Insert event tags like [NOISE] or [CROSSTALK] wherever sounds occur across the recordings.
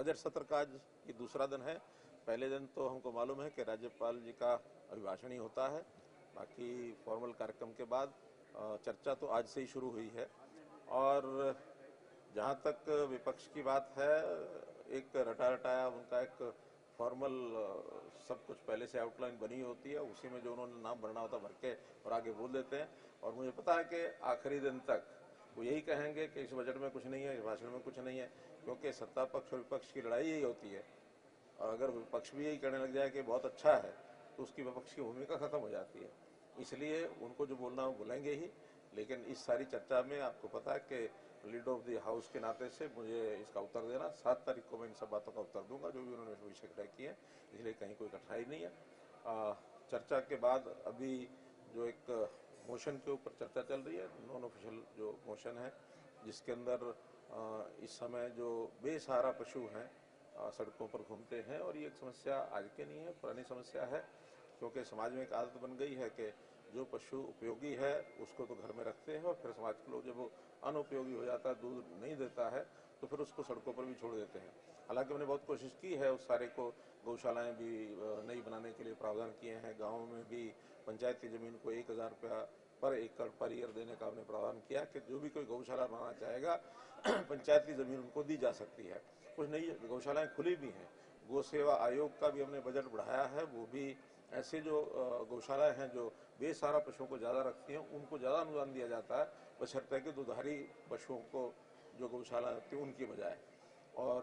Budget सत्र का आज ये दूसरा दिन है। पहले दिन तो हमको मालूम है कि राज्यपाल जी का अभिभाषण ही होता है। बाकी फॉर्मल कार्यक्रम के बाद चर्चा तो आज से ही शुरू हुई है। और जहाँ तक विपक्ष की बात है, एक रटा रटाया उनका एक फॉर्मल सब कुछ पहले से आउटलाइन बनी होती है। उसी में जो उन्होंने नाम भरना होता भर के और आगे बोल देते हैं। और मुझे पता है कि आखिरी दिन तक वो यही कहेंगे कि इस बजट में कुछ नहीं है, इस भाषण में कुछ नहीं है। क्योंकि सत्ता पक्ष और विपक्ष की लड़ाई यही होती है। और अगर विपक्ष भी यही कहने लग जाए कि बहुत अच्छा है तो उसकी विपक्ष की भूमिका खत्म हो जाती है। इसलिए उनको जो बोलना वो बोलेंगे ही लेकिन इस सारी चर्चा में आपको पता है कि लीडर ऑफ़ द हाउस के नाते से मुझे इसका उत्तर देना सात तारीख को मैं इन सब बातों का उत्तर दूँगा जो भी उन्होंने विषय तय किए हैं। इसलिए कहीं कोई कठिनाई नहीं है। आ, चर्चा के बाद अभी जो एक मोशन के ऊपर चर्चा चल रही है नॉन ऑफिशियल जो मोशन है जिसके अंदर इस समय जो बेसहारा पशु हैं सड़कों पर घूमते हैं और ये एक समस्या आज के नहीं है, पुरानी समस्या है, क्योंकि समाज में एक आदत बन गई है कि जो पशु उपयोगी है, उसको तो घर में रखते हैं और फिर समाज के लोग जब वो अनुपयोगी हो जाता है, दूध नहीं देता है तो फिर उसको सड़कों पर भी छोड़ देते हैं। हालाँकि मैंने बहुत कोशिश की है, उस सारे को गौशालाएँ भी नई बनाने के लिए प्रावधान किए हैं। गाँव में भी पंचायत की ज़मीन को एक हज़ार रुपया पर एकड़ पर ईयर देने का हमने प्रावधान किया कि जो भी कोई गौशाला बनाना चाहेगा [COUGHS] पंचायत की ज़मीन उनको दी जा सकती है। कुछ नई गौशालाएँ खुली भी हैं। गौ सेवा आयोग का भी हमने बजट बढ़ाया है। वो भी ऐसे जो गौशालाएँ हैं जो बेसहारा पशुओं को ज़्यादा रखती हैं, उनको ज़्यादा अनुदान दिया जाता है। बशर्ते कि दुधारी पशुओं को जो गौशाला होती है, उनकी बजाय। और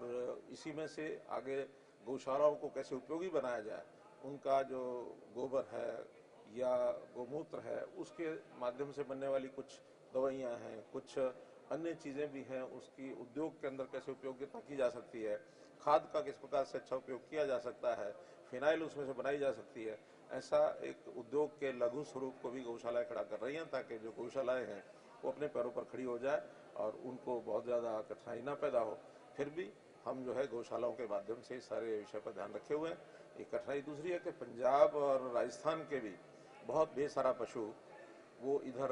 इसी में से आगे गौशालाओं को कैसे उपयोगी बनाया जाए, उनका जो गोबर है या गोमूत्र है, उसके माध्यम से बनने वाली कुछ दवाइयाँ हैं, कुछ अन्य चीज़ें भी हैं, उसकी उद्योग के अंदर कैसे उपयोगिता की जा सकती है, खाद का किस प्रकार से अच्छा उपयोग किया जा सकता है, फिनाइल उसमें से बनाई जा सकती है, ऐसा एक उद्योग के लघु स्वरूप को भी गौशालाएँ खड़ा कर रही हैं ताकि जो गौशालाएँ हैं, वो अपने पैरों पर खड़ी हो जाए और उनको बहुत ज़्यादा कठिनाई ना पैदा हो। फिर भी हम जो है गौशालाओं के माध्यम से सारे विषय पर ध्यान रखे हुए हैं। एक कठिनाई दूसरी है कि पंजाब और राजस्थान के भी बहुत बेसारा पशु वो इधर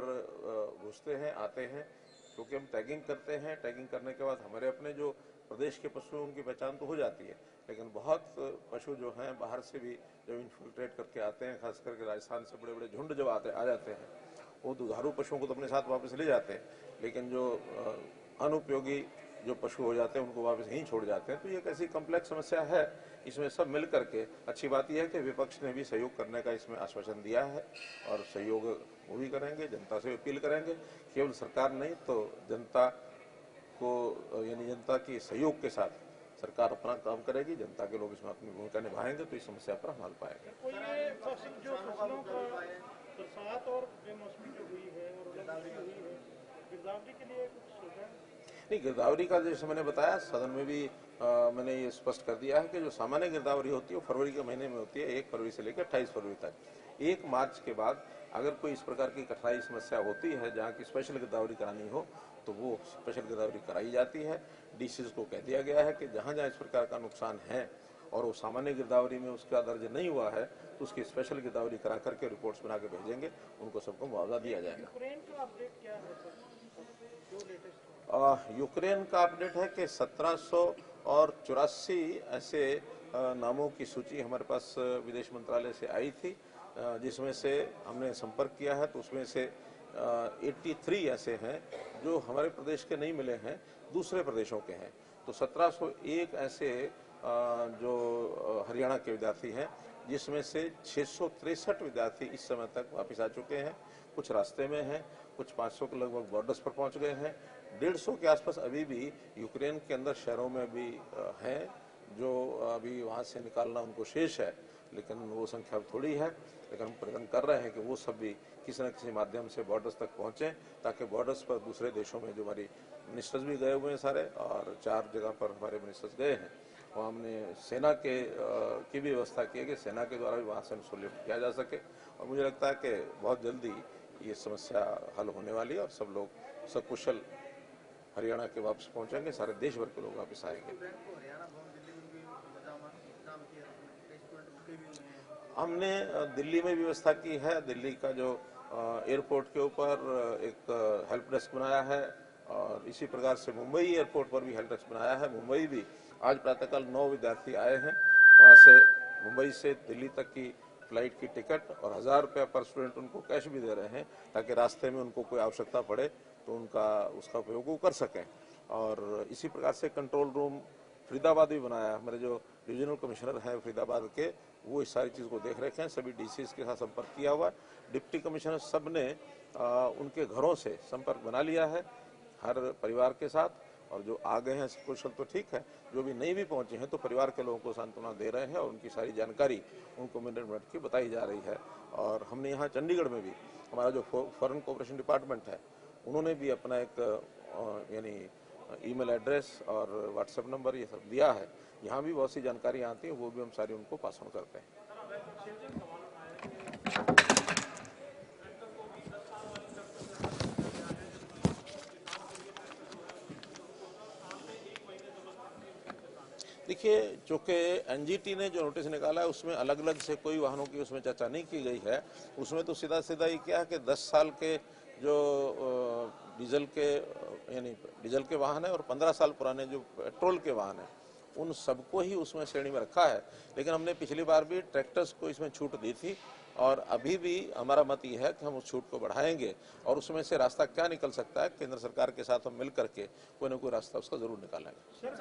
घुसते हैं, आते हैं। क्योंकि हम टैगिंग करते हैं टैगिंग करने के बाद हमारे अपने जो प्रदेश के पशु उनकी पहचान तो हो जाती है, लेकिन बहुत पशु जो हैं बाहर से भी जब इन्फिल्ट्रेट करके आते हैं, खास करके राजस्थान से बड़े बड़े झुंड जब आते, आ जाते हैं, वो दुधारू पशुओं को तो अपने साथ वापस ले जाते हैं, लेकिन जो अनुपयोगी जो पशु हो जाते हैं, उनको वापस यहीं छोड़ जाते हैं तो ये एक ऐसी कम्प्लेक्स समस्या है इसमें सब मिल करके अच्छी बात यह है कि विपक्ष ने भी सहयोग करने का इसमें आश्वासन दिया है और सहयोग वो भी करेंगे जनता से अपील करेंगे केवल सरकार नहीं तो जनता को यानी जनता की सहयोग के साथ सरकार अपना काम करेगी जनता के लोग इसमें अपनी भूमिका निभाएँगे तो इस समस्या पर हम हल पाएँगे है? नहीं गिरदावरी का जैसे मैंने बताया सदन में भी आ, मैंने ये स्पष्ट कर दिया है कि जो सामान्य गिरदावरी होती है वो फरवरी के महीने में होती है एक फरवरी से लेकर अट्ठाईस फरवरी तक। एक मार्च के बाद अगर कोई इस प्रकार की कठिनाई समस्या होती है जहाँ की स्पेशल गिरदावरी करानी हो तो वो स्पेशल गिरदावरी कराई जाती है। डीसीज को कह दिया गया है कि जहाँ जहाँ इस प्रकार का नुकसान है और वो सामान्य गिरदावरी में उसका दर्ज नहीं हुआ है तो उसकी स्पेशल गिरदावरी करा करके रिपोर्ट्स बना के भेजेंगे। उनको सबको मुआवजा दिया जाएगा। यूक्रेन का अपडेट है? का अपडेट है कि 1700 और चौरासी ऐसे नामों की सूची हमारे पास विदेश मंत्रालय से आई थी जिसमें से हमने संपर्क किया है तो उसमें से आ, 83 ऐसे हैं जो हमारे प्रदेश के नहीं मिले हैं दूसरे प्रदेशों के हैं। तो 1701 ऐसे जो हरियाणा के विद्यार्थी हैं जिसमें से छह विद्यार्थी इस समय तक वापस आ चुके हैं कुछ रास्ते में हैं कुछ 500 के लगभग बॉर्डर्स पर पहुँच गए हैं डेढ़ सौ के आसपास अभी भी यूक्रेन के अंदर शहरों में भी हैं जो अभी वहाँ से निकालना उनको शेष है लेकिन वो संख्या थोड़ी है। लेकिन हम प्रयत्न कर रहे हैं कि वो सब भी किसी न किसी माध्यम से बॉर्डर्स तक पहुँचें ताकि बॉर्डर्स पर दूसरे देशों में जो हमारी मिनिस्टर्स भी गए हुए हैं सारे और चार जगह पर हमारे मिनिस्टर्स गए हैं। वहाँ हमने सेना के अ, की भी व्यवस्था की है कि सेना के द्वारा भी वहाँ से सोल्यूट किया जा सके। और मुझे लगता है कि बहुत जल्दी ये समस्या हल होने वाली है और सब लोग सकुशल हरियाणा के वापस पहुँचेंगे, सारे देश भर के लोग वापस आएँगे। हमने दिल्ली में व्यवस्था की है। दिल्ली का जो एयरपोर्ट के ऊपर एक हेल्प डेस्क बनाया है और इसी प्रकार से मुंबई एयरपोर्ट पर भी हेल्प डेस्क बनाया है। मुंबई भी, आज प्रातःकाल नौ विद्यार्थी आए हैं। वहाँ से, मुंबई से दिल्ली तक की फ़्लाइट की टिकट और हज़ार रुपया पर स्टूडेंट उनको कैश भी दे रहे हैं, ताकि रास्ते में उनको कोई आवश्यकता पड़े। तो उनका उसका उपयोग वो कर सकें। और इसी प्रकार से कंट्रोल रूम फरीदाबाद भी बनाया हमारे जो डिविजनल कमिश्नर हैं फरीदाबाद के वो इस सारी चीज़ को देख रखे हैं। सभी डीसीज के साथ संपर्क किया हुआ डिप्टी कमिश्नर सबने आ, उनके घरों से संपर्क बना लिया है हर परिवार के साथ। और जो आ गए हैं कुशल तो ठीक है। जो भी नहीं भी पहुँचे हैं तो परिवार के लोगों को सांत्वना दे रहे हैं और उनकी सारी जानकारी उनको मिनट मिनट की बताई जा रही है। और हमने यहाँ चंडीगढ़ में भी हमारा जो फॉरन कोऑपरेशन डिपार्टमेंट है उन्होंने भी अपना एक यानी, ईमेल एड्रेस और व्हाट्सएप नंबर ये सब दिया है। यहाँ भी बहुत सी जानकारी आती है, वो भी हम सारी उनको पास ऑन करते हैं। देखिए, चूँकि एनजीटी ने जो नोटिस निकाला है, उसमें अलग अलग से कोई वाहनों की उसमें चर्चा नहीं की गई है। उसमें तो सीधा सीधा ये क्या है कि 10 साल के जो डीजल के यानी डीजल के वाहन है और 15 साल पुराने जो पेट्रोल के वाहन है उन सबको ही उसमें श्रेणी में रखा है। लेकिन हमने पिछली बार भी ट्रैक्टर्स को इसमें छूट दी थी और अभी भी हमारा मत ये है कि हम उस छूट को बढ़ाएँगे और उसमें से रास्ता क्या निकल सकता है केंद्र सरकार के साथ हम मिल करके कोई ना कोई रास्ता उसका ज़रूर निकालेंगे। सर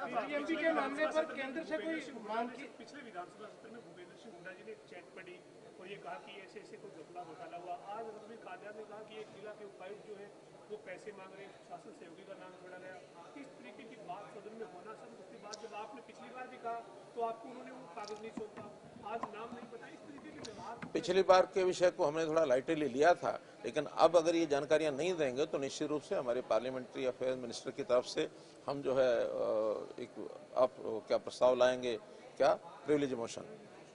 के मामले पर केंद्र से कोई मांग की पिछले विधानसभा सत्र में भूपेंद्र सिंह हुड्डा जी ने चेक पढ़ी और ये कहा कि ऐसे ऐसे कोई घपला घोटाला हुआ। आज ने कहा कि एक जिला के उपायुक्त जो है, वो पैसे मांग रहे शासन सहयोगी का नाम जोड़ा गया। तरीके की बात सदन में होना उसके बाद जब आपने पिछली बार भी कहा तो आपको उन्होंने वो कागज़ नहीं सौंपा। आज नाम नहीं पता। इस तरीके के व्यवहार पिछली बार के विषय को हमने थोड़ा लाइटली लिया था, लेकिन अब अगर ये जानकारियाँ नहीं देंगे तो निश्चित रूप से हमारे पार्लियामेंट्री अफेयर मिनिस्टर की तरफ़ से हम जो है एक आप क्या प्रस्ताव लाएँगे? क्या? प्रिविलेज मोशन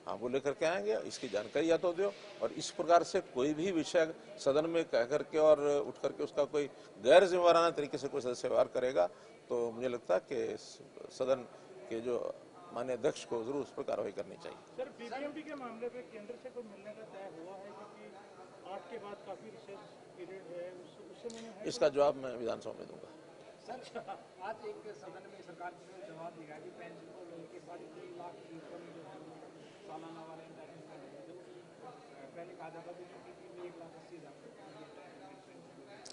वो लेकर के आएँगे इसकी जानकारी या तो दो। और इस प्रकार से कोई भी विषय सदन में कह करके और उठ करके उसका कोई गैर जिम्मेवाराना तरीके से कोई सदस्य व्यवहार करेगा तो मुझे लगता है कि सदन के जो मान्य अध्यक्ष को ज़रूर उस पर कार्रवाई करनी चाहिए। सर बीजीएमपी के मामले पे केंद्र से कोई मिलने का तय हुआ है क्योंकि आठ के बाद काफ़ी रिसर्च पीरियड है उस उससे मैंने है? इसका जवाब मैं विधानसभा में दूँगा। सर आज एक सदन में सरकार की तरफ़ से जवाब दिया कि पेंशन को लोगों के साथ तीन लाख सालाना वाले पहले कहा जाता था एक लाख अस्सी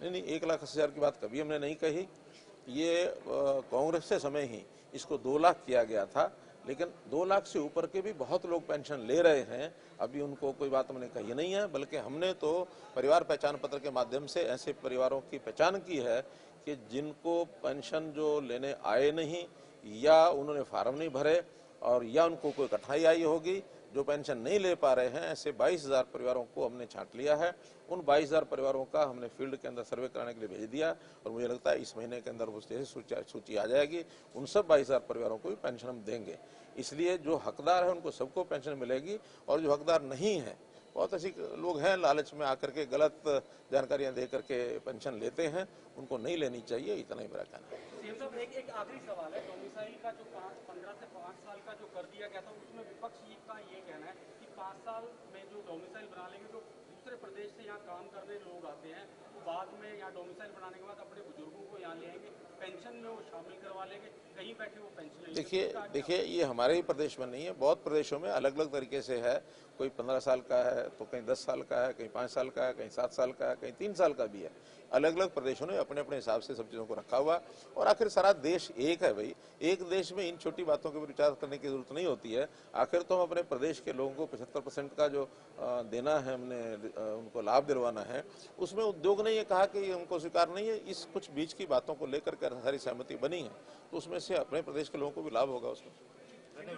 नहीं नहीं, एक लाख अस्सी हज़ार की बात कभी हमने नहीं कही। ये कांग्रेस से समय ही इसको दो लाख किया गया था, लेकिन दो लाख से ऊपर के भी बहुत लोग पेंशन ले रहे हैं। अभी उनको कोई बात हमने कही नहीं है, बल्कि हमने तो परिवार पहचान पत्र के माध्यम से ऐसे परिवारों की पहचान की है कि जिनको पेंशन जो लेने आए नहीं, या उन्होंने फार्म नहीं भरे, और या उनको कोई कठिनाई आई होगी जो पेंशन नहीं ले पा रहे हैं ऐसे 22,000 परिवारों को हमने छांट लिया है। उन 22,000 परिवारों का हमने फ़ील्ड के अंदर सर्वे कराने के लिए भेज दिया और मुझे लगता है इस महीने के अंदर सूची सूची आ जाएगी। उन सब 22,000 परिवारों को भी पेंशन हम देंगे। इसलिए जो हकदार है उनको सबको पेंशन मिलेगी और जो हकदार नहीं है बहुत ऐसे लोग हैं, लालच में आकर के गलत जानकारियाँ दे करके पेंशन लेते हैं, उनको नहीं लेनी चाहिए, इतना ही मेरा कहना है। सवाल है। डोमिसाइल का जो पंद्रह से साल का जो कर दिया गया था, उसमें विपक्ष का ये कहना है साल में जो डोमिसाइल बना लेंगे तो दूसरे प्रदेश से यहाँ काम करने लोग आते हैं तो बाद में यहाँ डोमिसाइल बनाने के बाद अपने बुज़ुर्गों को यहाँ ले आएँगे। पेंशन में वो शामिल करवा लेंगे कहीं बैठे वो पेंशन देखिए देखिए ये हमारे ही प्रदेश में नहीं है बहुत प्रदेशों में अलग अलग तरीके से है। कोई पंद्रह साल का है तो कहीं दस साल का है कहीं पाँच साल का है कहीं सात साल का है कहीं तीन साल का भी है। अलग अलग प्रदेशों ने अपने अपने हिसाब से सब चीज़ों को रखा हुआ और आखिर सारा देश एक है भाई। एक देश में इन छोटी बातों के ऊपर विचार करने की ज़रूरत नहीं होती है। आखिर तो हम अपने प्रदेश के लोगों को पचहत्तर परसेंट का जो देना है हमने उनको लाभ दिलवाना है उसमें उद्योग ने ये कहा कि ये उनको स्वीकार नहीं है। इस कुछ बीच की बातों को लेकर के सारी सहमति बनी है तो उसमें से अपने प्रदेश के लोगों को भी लाभ होगा उसमें।